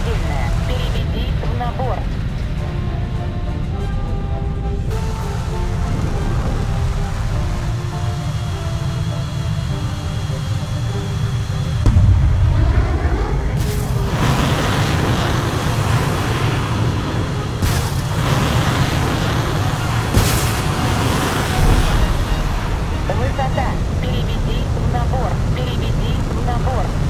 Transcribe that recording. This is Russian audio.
повреждения. Переведи в набор. Высота. Переведи в набор. Переведи в набор.